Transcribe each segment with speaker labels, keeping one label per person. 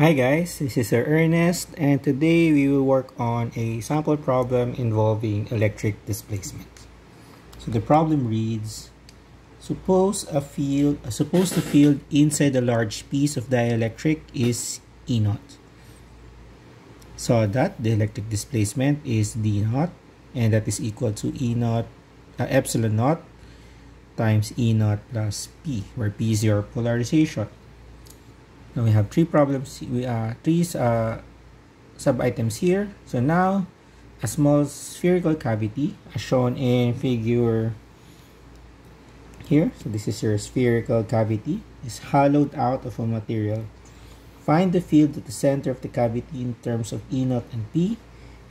Speaker 1: Hi guys, this is Sir Ernest and today we will work on a sample problem involving electric displacement. So the problem reads, suppose a field, suppose the field inside a large piece of dielectric is E naught. So that the electric displacement is D naught and that is equal to E naught, uh, epsilon naught times E naught plus P where P is your polarization. Now we have three problems, we are uh, three uh, sub items here. So now a small spherical cavity as shown in figure here. So this is your spherical cavity is hollowed out of a material. Find the field at the center of the cavity in terms of E naught and P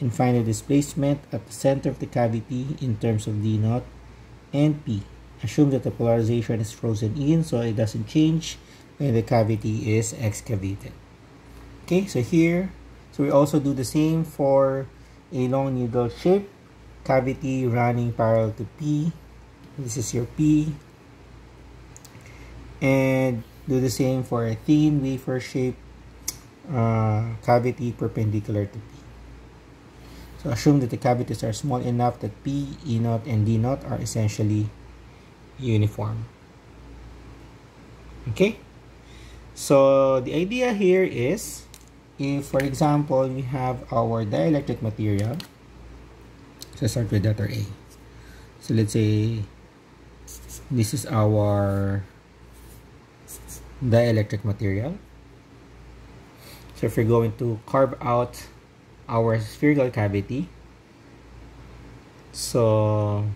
Speaker 1: and find the displacement at the center of the cavity in terms of D naught and P. Assume that the polarization is frozen in so it doesn't change when the cavity is excavated. Okay, so here, so we also do the same for a long needle shape cavity running parallel to P. This is your P. And do the same for a thin wafer shape uh, cavity perpendicular to P. So assume that the cavities are small enough that P, E naught, and D naught are essentially uniform. Okay? So the idea here is if for example we have our dielectric material so start with letter A. So let's say this is our dielectric material. So if we're going to carve out our spherical cavity so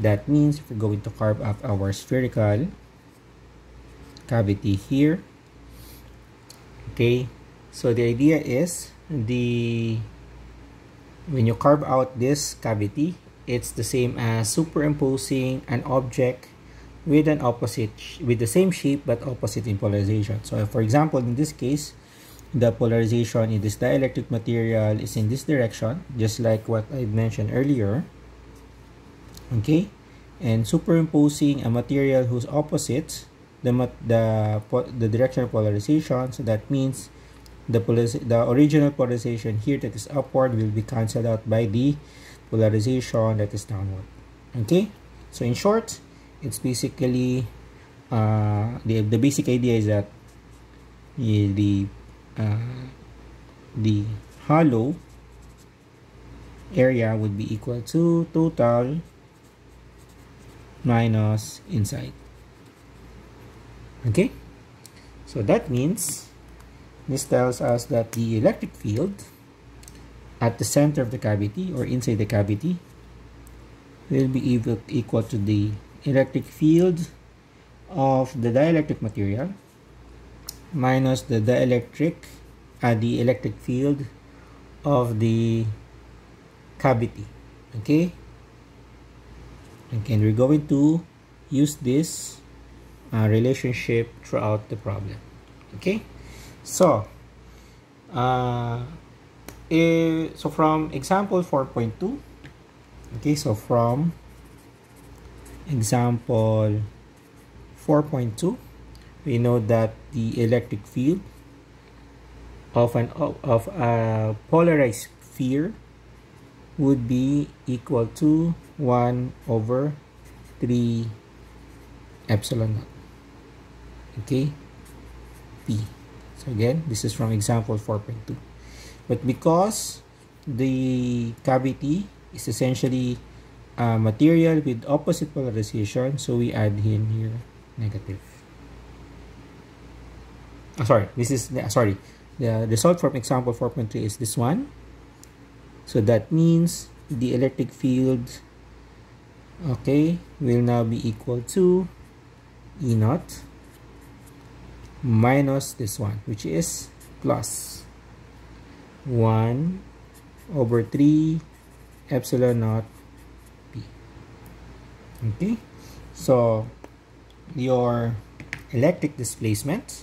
Speaker 1: that means if we're going to carve out our spherical cavity here. Okay so the idea is the when you carve out this cavity it's the same as superimposing an object with an opposite with the same shape but opposite in polarization. So for example in this case the polarization in this dielectric material is in this direction just like what I mentioned earlier. Okay and superimposing a material whose opposites the the the direction of polarization. So that means the the original polarization here that is upward will be cancelled out by the polarization that is downward. Okay? So in short it's basically uh, the the basic idea is that the uh, the hollow area would be equal to total minus inside okay? So that means this tells us that the electric field at the center of the cavity or inside the cavity will be equal, to the electric field of the dielectric material minus the dielectric uh, the electric field of the cavity. Okay? And we're going to use this uh, relationship throughout the problem. Okay? So uh, eh, so from example 4.2 okay so from example 4.2 we know that the electric field of an of a polarized sphere would be equal to 1 over 3 epsilon naught okay p. So again this is from example 4.2 but because the cavity is essentially a material with opposite polarization so we add in here negative. Oh, sorry this is the, sorry. The result from example 4.3 is this one. So that means the electric field okay will now be equal to E naught minus this one which is plus 1 over 3 epsilon naught p. Okay? So your electric displacement.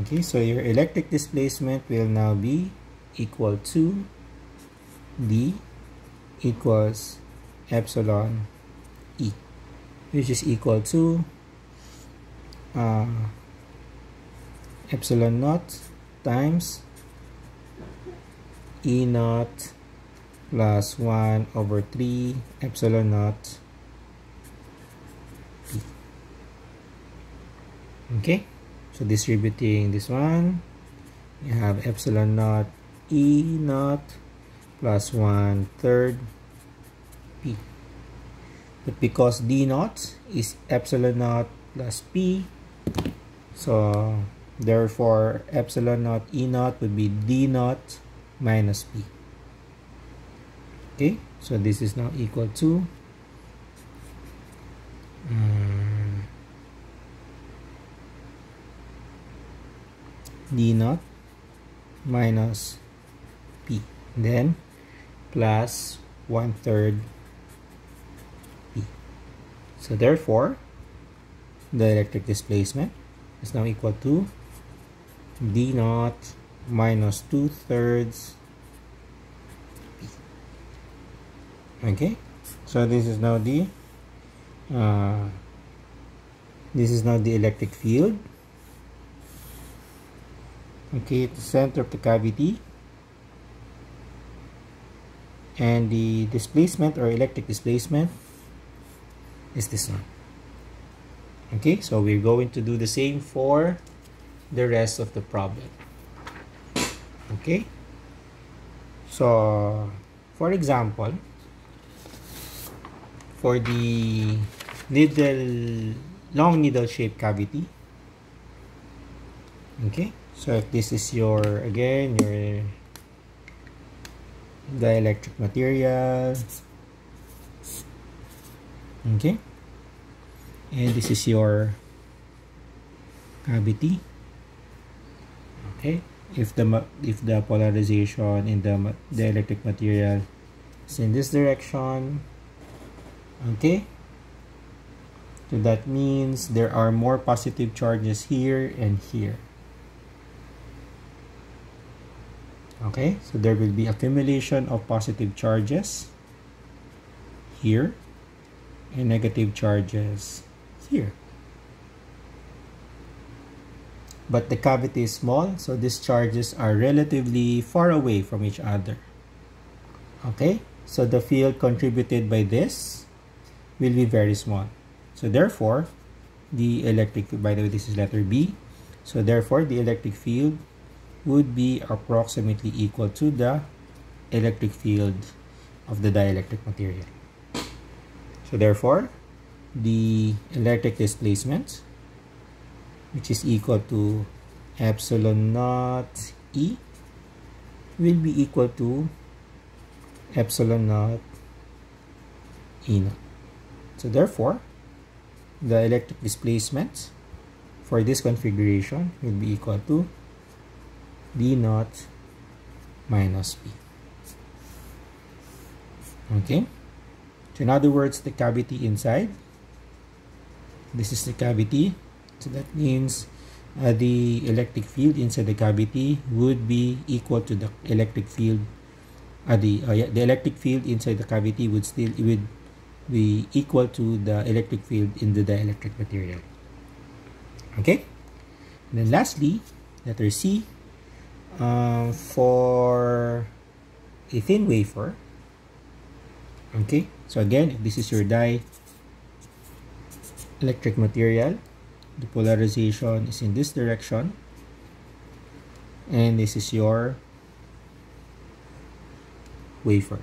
Speaker 1: Okay so your electric displacement will now be equal to d equals epsilon e which is equal to uh, epsilon naught times E naught plus 1 over 3 epsilon naught P. Okay, so distributing this one, you have epsilon naught E naught plus 1 third. But because D naught is epsilon naught plus P, so therefore epsilon naught E naught would be D naught minus P. Okay, so this is now equal to um, D naught minus P. Then plus one third. So therefore, the electric displacement is now equal to D naught minus 2 thirds. Okay, so this is now the uh, this is now the electric field. Okay, at the center of the cavity and the displacement or electric displacement is this one. Okay so we're going to do the same for the rest of the problem. Okay? So for example for the needle long needle shaped cavity. Okay? So if this is your again your dielectric material okay. And this is your cavity. Okay. If the if the polarization in the the electric material is in this direction. Okay. So that means there are more positive charges here and here. Okay. So there will be accumulation of positive charges here negative charges here. But the cavity is small so these charges are relatively far away from each other. Okay? So the field contributed by this will be very small. So therefore the electric by the way this is letter B. So therefore the electric field would be approximately equal to the electric field of the dielectric material. So therefore, the electric displacement, which is equal to epsilon naught E, will be equal to epsilon naught E naught. So therefore, the electric displacement for this configuration will be equal to d naught minus p. Okay? So in other words, the cavity inside, this is the cavity. So that means uh, the electric field inside the cavity would be equal to the electric field uh, the, uh, yeah, the electric field inside the cavity would still would be equal to the electric field in the dielectric material. Okay? And then lastly, letter C, um, for a thin wafer okay? So again this is your die electric material. The polarization is in this direction. And this is your wafer.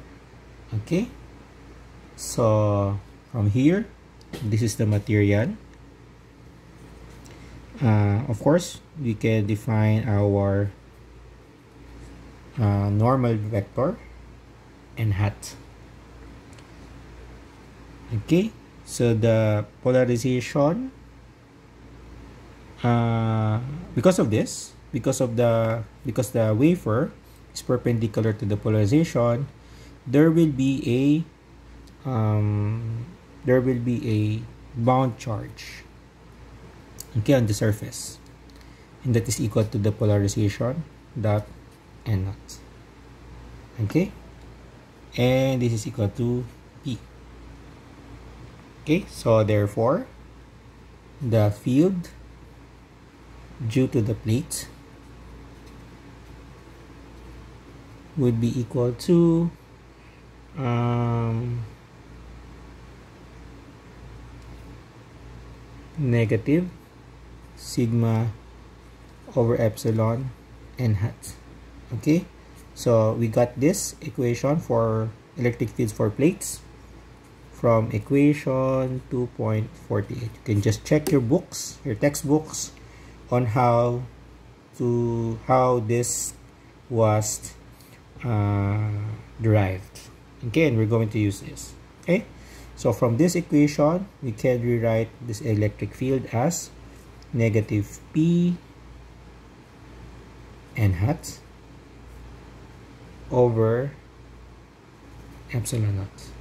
Speaker 1: Okay? So from here this is the material. Uh, of course we can define our uh, normal vector n hat okay so the polarization uh, because of this because of the because the wafer is perpendicular to the polarization there will be a um, there will be a bound charge okay on the surface and that is equal to the polarization dot and not. Okay? And this is equal to. Okay, so therefore, the field due to the plate would be equal to um, negative sigma over epsilon n hat. Okay so we got this equation for electric fields for plates from equation 2.48 you can just check your books your textbooks on how to how this was uh, derived. And we're going to use this okay? So from this equation we can rewrite this electric field as negative p n hat over epsilon naught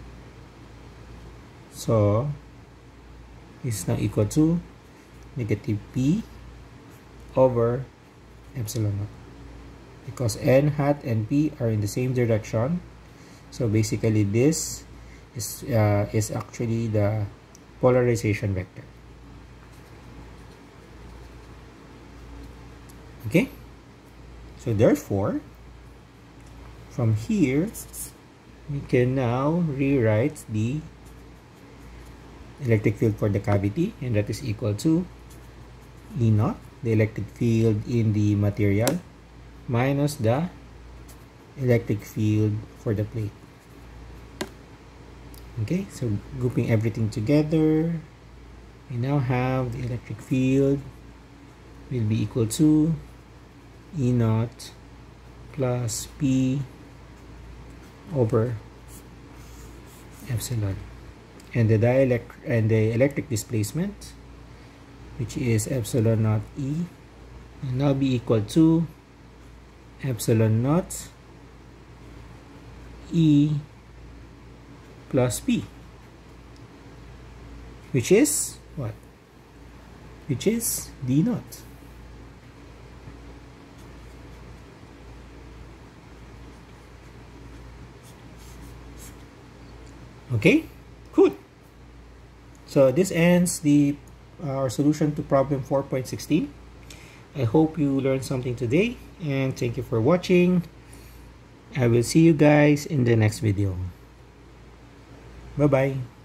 Speaker 1: so is now equal to negative p over epsilon naught. Because n hat and p are in the same direction. So basically this is uh, is actually the polarization vector. Okay? So therefore from here we can now rewrite the electric field for the cavity and that is equal to E naught the electric field in the material minus the electric field for the plate. Okay so grouping everything together we now have the electric field will be equal to E naught plus P over epsilon and the dielect and the electric displacement which is epsilon naught E now be equal to epsilon naught E plus P which is what? Which is D naught. Okay. So this ends the uh, our solution to problem 4.16. I hope you learned something today and thank you for watching. I will see you guys in the next video. Bye-bye.